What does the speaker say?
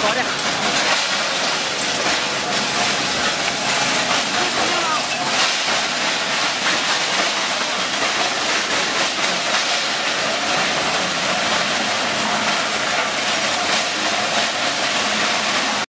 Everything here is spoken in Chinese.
好嘞